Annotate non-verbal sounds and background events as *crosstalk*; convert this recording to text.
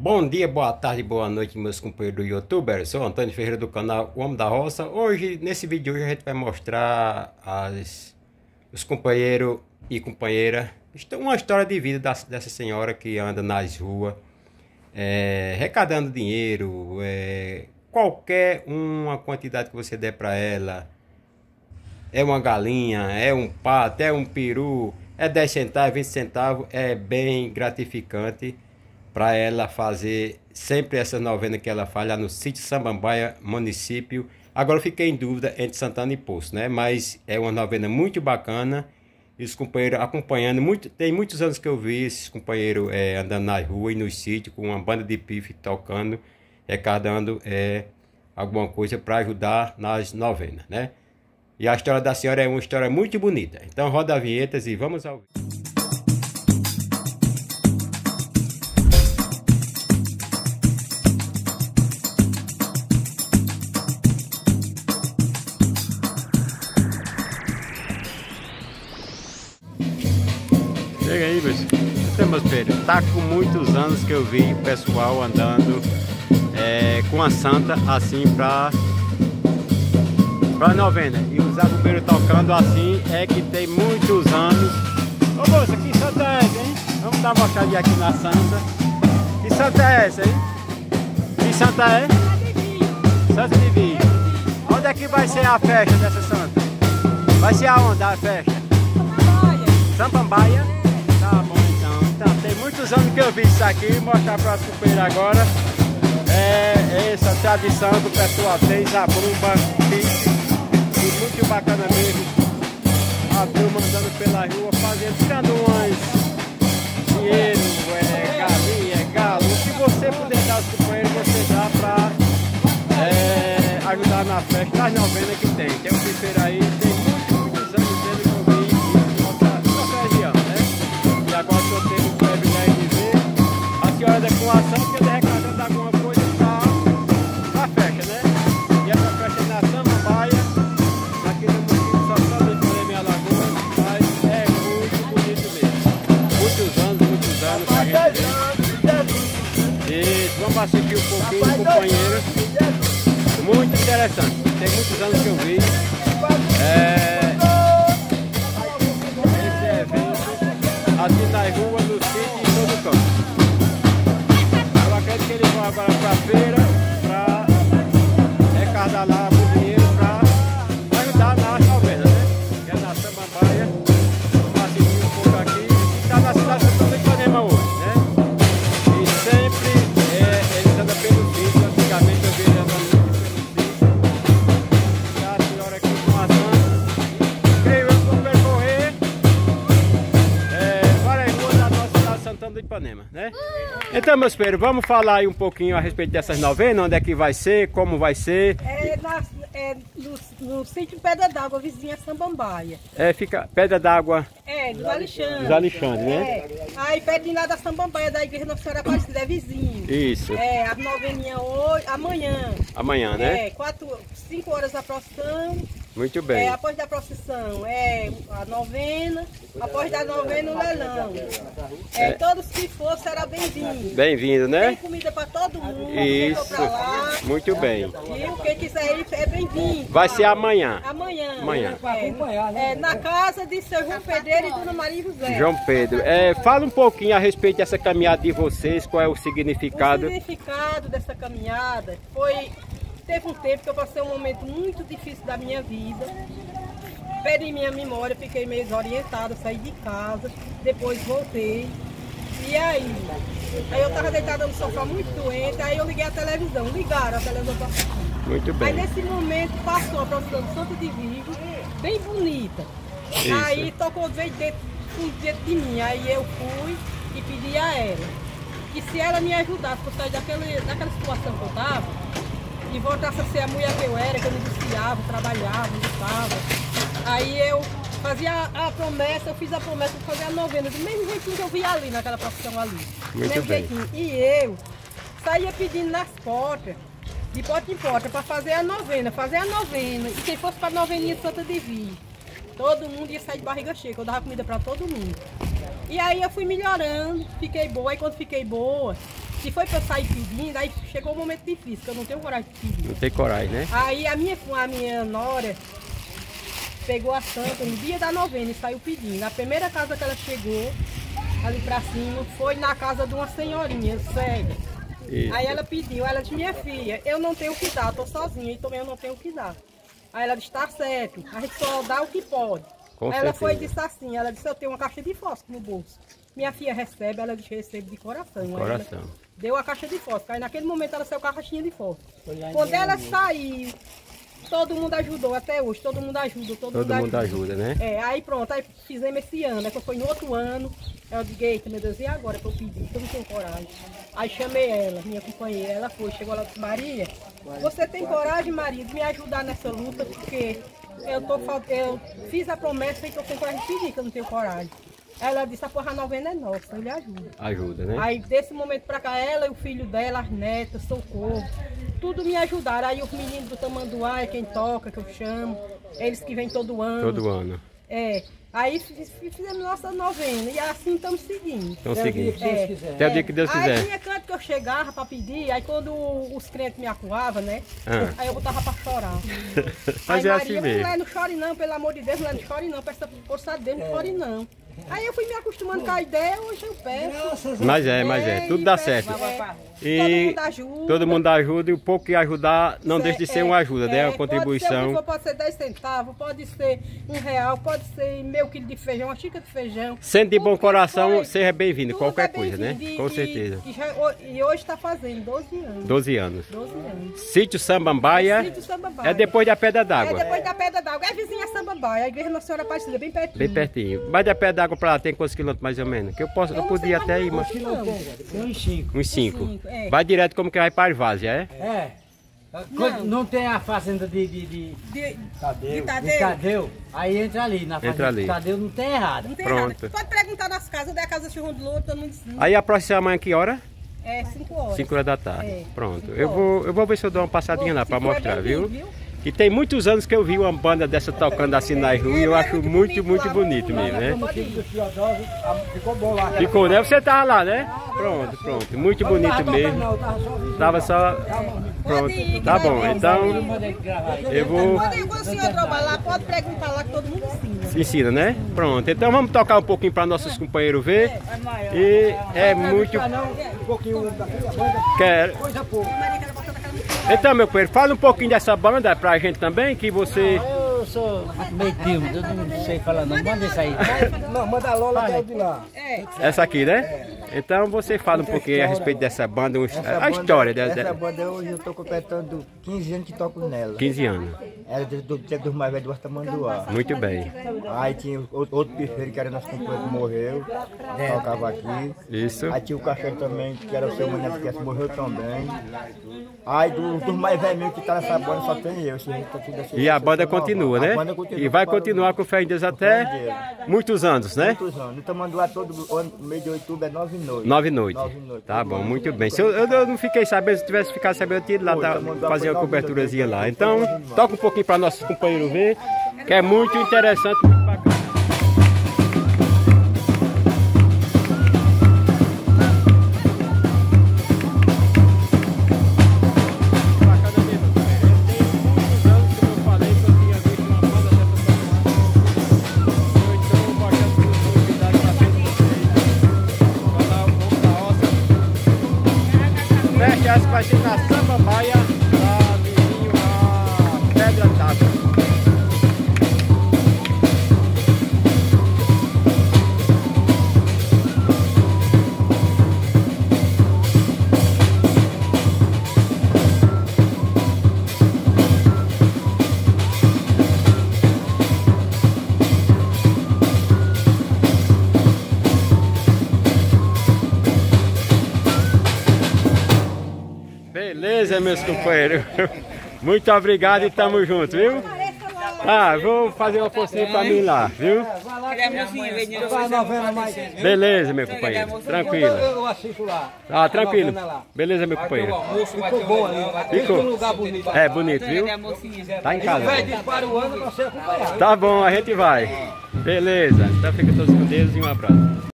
Bom dia, boa tarde, boa noite, meus companheiros do youtuber. Sou Antônio Ferreira do canal O Homem da Roça. Hoje, nesse vídeo, hoje a gente vai mostrar as, os companheiros e companheiras. Uma história de vida dessa senhora que anda nas ruas, é, arrecadando dinheiro, é, qualquer uma quantidade que você der para ela. É uma galinha, é um pato, é um peru, é 10 centavos, 20 centavos, é bem gratificante para ela fazer sempre essa novena que ela faz lá no sítio Sambambaia, município. Agora eu fiquei em dúvida entre Santana e Poço, né? Mas é uma novena muito bacana. E os companheiros acompanhando, muito, tem muitos anos que eu vi esses companheiros é, andando na rua e no sítio com uma banda de pife tocando, recardando é, alguma coisa para ajudar nas novenas, né? E a história da senhora é uma história muito bonita. Então roda a vinhetas e vamos ao Tá com muitos anos que eu vi o pessoal andando é, com a santa assim pra, pra novena. E os abumbeiros tocando assim é que tem muitos anos. Ô moça, que santa é essa, hein? Vamos dar uma mostrada aqui na santa. Que santa é essa, hein? Que santa é? Santa Divina. Onde é que vai ser a festa dessa santa? Vai ser aonde a festa? Samambaia. Tá anos que eu vi isso aqui, mostrar para as companheiras agora. É essa tradição que o pessoal tem, zabumba, pique, e muito bacana mesmo. A turma andando pela rua, fazendo, tirando dinheiro, é, galinha, galo, o que você puder dar aos companheiros, você dá para é, ajudar na festa, nas novenas que tem. Isso, vamos assistir um pouquinho, companheiro. Muito interessante. Tem muitos anos que eu vi. É, esse evento assim nas ruas, no sítio e em todo canto. Eu acredito que vão agora para a feira Então, meus filhos, vamos falar aí um pouquinho a respeito dessas novenas, onde é que vai ser, como vai ser. É, na, é no, no sítio Pedra d'Água, vizinha Sambambaia. É, fica Pedra d'Água É, dos Alexandres. dos Alexandres, né? É. Aí perto lá da Sambambaia, da Igreja Nossa Senhora Aparecida, é vizinho. Isso, É, as noveninhas hoje, amanhã. amanhã, né? É, quatro, cinco horas da procissão. Muito bem. É, após da procissão é a novena. Após da novena o leilão. É, todos que for será bem-vindo. Bem-vindo, Tem né? comida para todo mundo. Isso, lá. muito bem. Viu? Quem quiser ir é bem-vindo. Vai ser amanhã. Amanhã. Amanhã. É, é, na casa de seu João Pedreiro e Dona Maria José. João Pedro, é, fala um pouquinho a respeito dessa caminhada de vocês, qual é o O significado. significado dessa caminhada foi. Teve um tempo que eu passei um momento muito difícil da minha vida. Perdi minha memória, fiquei meio desorientada, saí de casa, depois voltei. E aí? Aí eu tava deitada no sofá muito doente, aí eu liguei a televisão, ligaram a televisão pra. Muito Aí bem. nesse momento passou a procissão do Santo de Vigo, bem bonita. Isso. Aí tocou veio dentro, dentro de mim. Aí eu fui e pedi a ela que se ela me ajudasse para sair daquele, daquela situação que eu estava e voltasse a ser a mulher que eu era, que eu negociava, trabalhava, lutava. Aí eu fazia a, a promessa, eu fiz a promessa de fazer a novena, do mesmo jeitinho que eu vi ali naquela profissão ali. Muito mesmo bem. jeitinho. E eu saía pedindo nas portas, de porta em porta, para fazer a novena, fazer a novena. E quem fosse para a noveninha de Santa Devi, todo mundo ia sair de barriga cheia, que eu dava comida para todo mundo. E aí eu fui melhorando, fiquei boa, e quando fiquei boa, Se foi pra eu sair pedindo, aí chegou um momento difícil, que eu não tenho coragem de pedir. Não tem coragem, né? Aí a minha, a minha nora pegou a santa no dia da novena e saiu pedindo. A primeira casa que ela chegou, ali pra cima, foi na casa de uma senhorinha cega. Aí ela pediu, ela disse, minha filha, eu não tenho o que dar, tô sozinha, então eu não tenho o que dar. Aí ela disse, tá certo, a gente só dá o que pode. Com ela certeza. foi e disse assim, ela disse, eu tenho uma caixa de fósforo no bolso. Minha filha recebe, ela disse, recebe de coração. Ela Coração. Deu a caixa de fósforo. Aí naquele momento ela saiu com a caixinha de fósforo. Quando ela saiu, todo mundo ajudou até hoje, todo mundo ajuda, todo, Todo mundo ajuda, né? É, aí pronto, aí fizemos esse ano, aí quando foi no outro ano, eu digo, eita, meu Deus, e agora que eu pedi? Que eu não tenho coragem. Aí chamei ela, minha companheira, ela foi, chegou lá e disse, Maria, você tem coragem, Maria, de me ajudar nessa luta, porque eu, tô, eu fiz a promessa e que eu tenho coragem de pedir, que eu não tenho coragem. Ela disse, a porra novena é nossa, ele ajuda. Ajuda, né? Aí desse momento pra cá, ela e o filho dela, as netas, socorro, tudo me ajudaram. Aí os meninos do Tamanduá é quem toca, que eu chamo, eles que vêm todo ano. Todo ano. É. Aí fiz- fiz- fizemos nossa novena e assim estamos seguindo. Então, é o seguinte. É. Até o dia que Deus Aí quiser. tinha canto que eu chegava pra pedir, aí quando os crentes me acuavam, né? Ah. Aí eu botava pra chorar. *laughs* Mas aí é Maria, assim mesmo. não chore não, pelo amor de Deus, mulher, não chore não, peça força de Deus, não chore não. Aí eu fui me acostumando com a ideia, hoje eu peço. Mas é, mas é. Tudo dá certo. é. E todo mundo ajuda. todo mundo ajuda e o pouco que ajudar não deixa de ser uma ajuda, né? Uma o que contribuição. pode ser 10 centavos, pode ser um real, pode ser meio quilo de feijão, uma xícara de feijão. Sendo de bom coração, seja bem-vindo, qualquer é coisa, né? Com certeza. E, hoje está fazendo 12 anos. 12 anos. 12 anos. Sítio Sambambaia é depois da Pedra É d'Água. depois da Pedra É vizinha Samambaia, a igreja Nossa Senhora Aparecida, bem pertinho. Bem pertinho. Mas da Pedra d'Água pra lá tem quantos quilômetros mais ou menos? Que eu, posso, eu Eu não podia até ir, mas... não, não. Uns cinco. Uns 5. cinco, é. Vai direto como que vai para Arvásia, é? É. Quando não tem a fazenda de, de, de, De, Tadeu. de de Tadeu. Tadeu, aí entra ali. Na fazenda ali. de Tadeu não tem errado. Não tem Pronto. nada. Pode perguntar nas casas, onde é a casa Churrão do Louro, todo mundo ensina. Aí a próxima amanhã que hora? É 5 horas. 5 horas da tarde. É, Pronto. Eu vou, eu vou ver se eu dou uma passadinha lá Se para mostrar, é viu? bem-vindo, Que tem muitos anos que eu vi uma banda dessa tocando assim nas ruas e eu É, acho muito muito, bonito muito muito mesmo, né? ficou bom lá. Ficou, né? Você tava lá, né? Pronto, pronto. Muito bonito mesmo. Tava só Pronto. Tá bom, então Eu vou. Quando, o senhor trabalhar lá, pode perguntar lá que todo mundo ensina. Ensina, né? Pronto. Então vamos tocar um pouquinho para nossos companheiros ver. E é muito. Não, pouquinho daqui, a banda, Quero. Então, meu companheiro, fala um pouquinho dessa banda pra gente também, que você. Eu sou meio tímido, eu não sei falar não. Manda isso aí. Não, manda a Lola que é o de lá. É. Essa aqui, né? Então você fala um pouquinho a respeito dessa banda, Essa a história Essa dessa. banda hoje eu estou completando 15 anos que toco nela. 15 anos. Era do, do dos mais velhos do Artamanduá. Muito bem. Aí tinha outro, outro pifeiro que era nosso companheiro que morreu, tocava aqui. Isso. Aí tinha o Cachorro também, que era o seu Mané que morreu também. Aí do- dos mais velhos que tá nessa banda só tem eu. tá tudo assim, E a banda nova. continua, né? A banda continua E vai o- continuar com fé em Deus até muitos anos, né? Muitos anos. No Tamanduá todo ano, mês de outubro é nove noites. Nove noites. Nove noites. Tá bom, muito bem. Se eu, eu- eu não fiquei sabendo, se tivesse ficado sabendo, eu tinha ido lá dar- fazer uma coberturazinha lá. Então, toca um pouquinho para nossos companheiros ver, que é muito interessante, muito bacana. Fecha na Samambaia, Beleza, meus companheiros. Muito obrigado e tamo junto, viu? Ah, vou fazer uma forcinha pra mim lá, viu? Beleza, meu companheiro. Tranquilo. Ah, tranquilo. Beleza, meu companheiro. Ficou bom ali. Ficou. É bonito, viu? Tá em casa. Tá bom, a gente vai. Beleza. Então fica todos com Deus e um abraço.